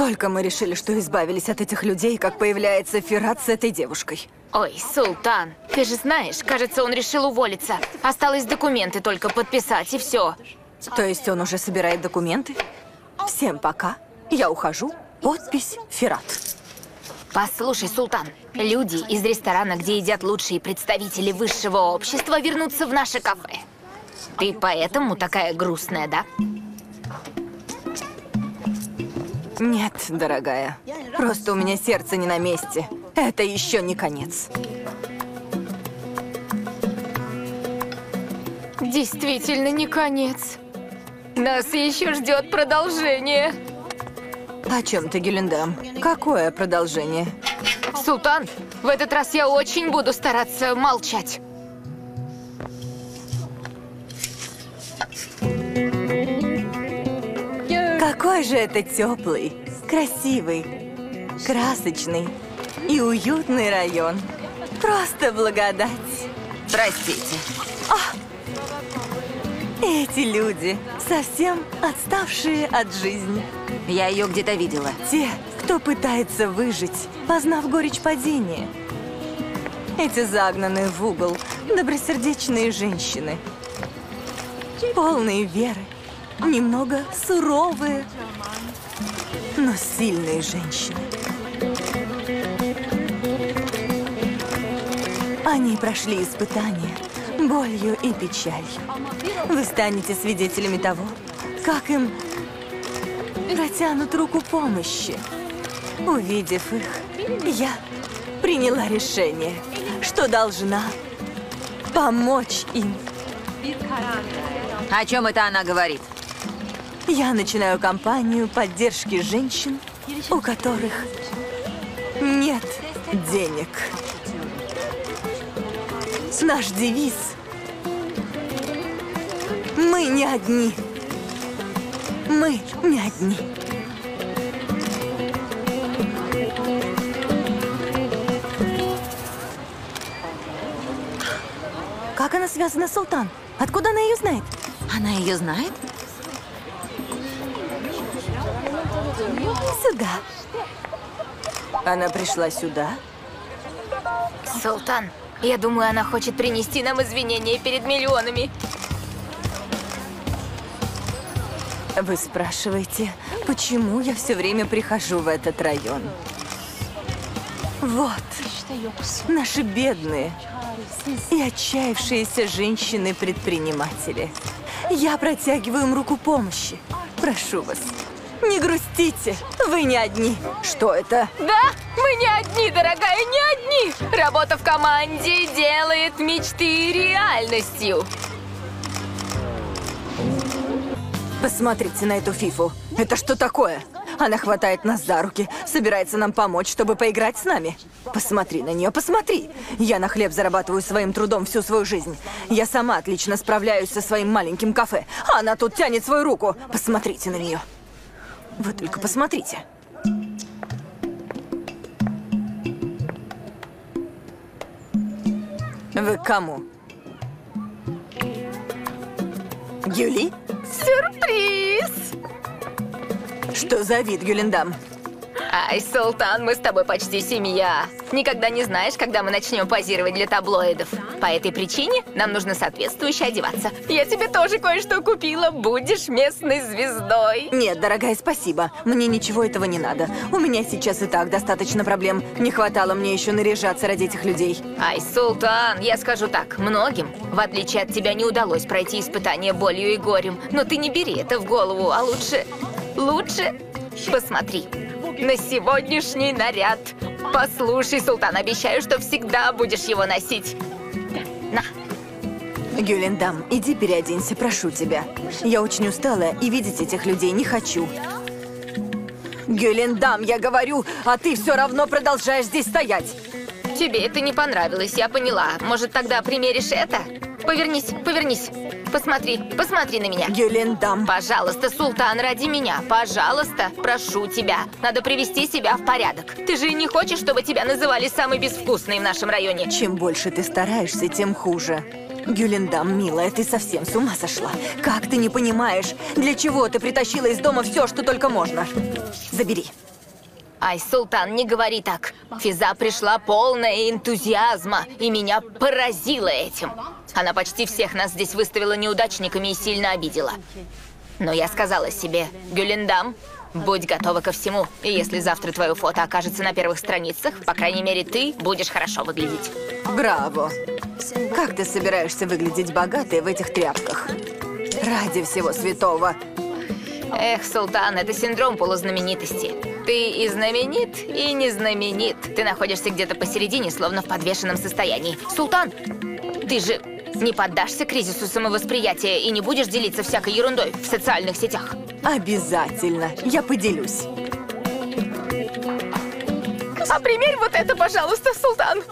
Только мы решили, что избавились от этих людей, как появляется Ферат с этой девушкой. Ой, Султан, ты же знаешь, кажется, он решил уволиться. Осталось документы только подписать, и все. То есть он уже собирает документы? Всем пока. Я ухожу. Подпись Ферат. Послушай, Султан, люди из ресторана, где едят лучшие представители высшего общества, вернутся в наше кафе. Ты поэтому такая грустная, да? Нет, дорогая. Просто у меня сердце не на месте. Это еще не конец. Действительно не конец. Нас еще ждет продолжение. О чем ты, Гелендам? Какое продолжение? Султан, в этот раз я очень буду стараться молчать. Какой же это теплый, красивый, красочный и уютный район. Просто благодать. Простите. А! Эти люди совсем отставшие от жизни. Я ее где-то видела. Те, кто пытается выжить, познав горечь падения. Эти загнанные в угол, добросердечные женщины. Полные веры, немного суровые, но сильные женщины. Они прошли испытания болью и печалью. Вы станете свидетелями того, как им протянут руку помощи. Увидев их, я приняла решение, что должна помочь им. О чем это она говорит? Я начинаю кампанию поддержки женщин, у которых нет денег. Наш девиз «Мы не одни». Мы не одни. Как она связана с Султан? Откуда она ее знает? Она ее знает? Сюда. Она пришла сюда? Султан, я думаю, она хочет принести нам извинения перед миллионами. Вы спрашиваете, почему я все время прихожу в этот район? Вот, наши бедные и отчаявшиеся женщины-предприниматели. Я протягиваю им руку помощи. Прошу вас, не грустите, вы не одни. Что это? Да, мы не одни, дорогая, не одни. Работа в команде делает мечты реальностью. Посмотрите на эту фифу. Это что такое? Она хватает нас за руки, собирается нам помочь, чтобы поиграть с нами. Посмотри на нее, посмотри. Я на хлеб зарабатываю своим трудом всю свою жизнь. Я сама отлично справляюсь со своим маленьким кафе. А она тут тянет свою руку. Посмотрите на нее. Вы только посмотрите. Вы кому? Юли? Сюрприз! Что за вид, Гюлендам? Ай, Султан, мы с тобой почти семья. Никогда не знаешь, когда мы начнем позировать для таблоидов. По этой причине нам нужно соответствующе одеваться. Я тебе тоже кое-что купила. Будешь местной звездой. Нет, дорогая, спасибо. Мне ничего этого не надо. У меня сейчас и так достаточно проблем. Не хватало мне еще наряжаться ради этих людей. Ай, Султан, я скажу так, многим, в отличие от тебя, не удалось пройти испытание болью и горем. Но ты не бери это в голову, а лучше... Лучше посмотри на сегодняшний наряд. Послушай, Султан, обещаю, что всегда будешь его носить. На. Гюлендам, иди переоденься, прошу тебя. Я очень устала и видеть этих людей не хочу. Гюлендам, я говорю, а ты все равно продолжаешь здесь стоять. Тебе это не понравилось, я поняла. Может, тогда примеришь это? Повернись, повернись. Посмотри, посмотри на меня. Гюлендам. Пожалуйста, Султан, ради меня, пожалуйста, прошу тебя. Надо привести себя в порядок. Ты же не хочешь, чтобы тебя называли самой безвкусной в нашем районе? Чем больше ты стараешься, тем хуже. Гюлендам, милая, ты совсем с ума сошла. Как ты не понимаешь, для чего ты притащила из дома все, что только можно? Забери. Ай, Султан, не говори так. Физа пришла полная энтузиазма, и меня поразила этим. Она почти всех нас здесь выставила неудачниками и сильно обидела. Но я сказала себе, Гюлендам, будь готова ко всему. И если завтра твое фото окажется на первых страницах, по крайней мере, ты будешь хорошо выглядеть. Браво! Как ты собираешься выглядеть богатой в этих тряпках? Ради всего святого! Эх, Султан, это синдром полузнаменитости. Ты и знаменит, и не знаменит. Ты находишься где-то посередине, словно в подвешенном состоянии. Султан, ты же не поддашься кризису самовосприятия и не будешь делиться всякой ерундой в социальных сетях. Обязательно. Я поделюсь. А примерь вот это, пожалуйста, Султан.